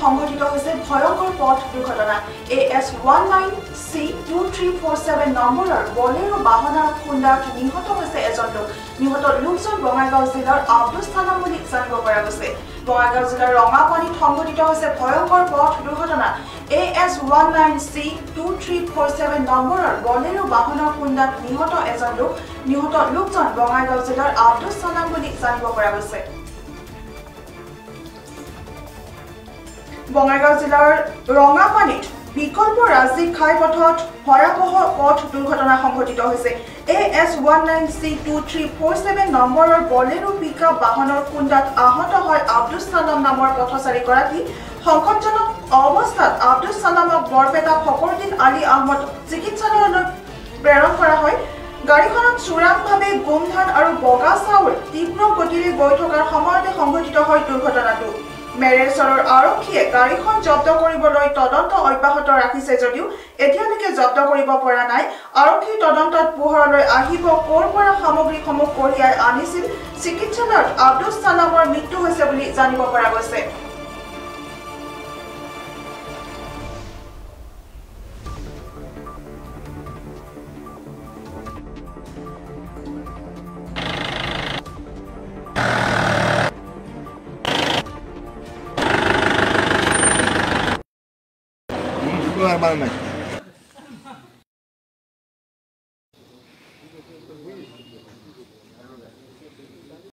সংঘটিত হৈছে ভয়ংকৰ পথ দুৰ্ঘটনা A S one nine C two three four seven নম্বৰৰ বলেৰো বাহনৰ খুন্দাত নিহত হৈছে এজন লোক। নিহত লোকজন বঙাইগাঁও জিলাৰ আব্দুল চালাম বুলি জানিব পৰা গৈছে। বঙাইগাঁও জিলাৰ ৰঙাপানীত সংঘটিত হৈছে ভয়ংকৰ পথ দুৰ্ঘটনা। A S one nine C two three four seven নম্বৰৰ বলেৰো বাহনৰ খুন্দাত নিহত এজন লোক। নিহত লোকজন বঙাইগাঁও জিলাৰ আব্দুল চালাম বুলি জানিব পৰা গৈছে। বঙাইগাঁও জিলাৰ ৰঙাপানীত বিকল্প ৰাজ্যিক ঘাইপথত ভয়াৱহ পথ দুৰ্ঘটনা সংঘটিত হৈছে। A S one nine C two three four seven নম্বৰৰ বলেৰো পিকআপ বাহনৰ খুন্দাত আহত হয় আব্দুল চালাম নামৰ পথচাৰীগৰাকী সংকটজনক অৱস্থাত আব্দুল চালামক বৰপেটা ফকৰুদ্দিন আলী আহমদ চিকিৎসালয়লৈ প্ৰেৰণ কৰা হয়। গাড়ীখনত চোৰাংভাৱে গোমধান আৰু বগা চাউল তীব্ৰ গতিৰে গৈ থকাৰ সময়তে সংঘটিত হয় দুৰ্ঘটনাটো। মেৰেচৰৰ আৰক্ষীয়ে গাড়ীখন জব্দ কৰিবলৈ তদন্ত অব্যাহত ৰাখিছে যদিও এতিয়ালৈকে জব্দ কৰিব পৰা নাই। আৰক্ষীৰ তদন্তত পোহৰলৈ আহিব ক'ৰ পৰা সামগ্ৰীসমূহ কঢ়িয়াই আনিছিল চিকিৎসালয়ত আব্দুল চালামৰ মৃত্যু হৈছে বুলি জানিব পৰা গৈছে। まらない。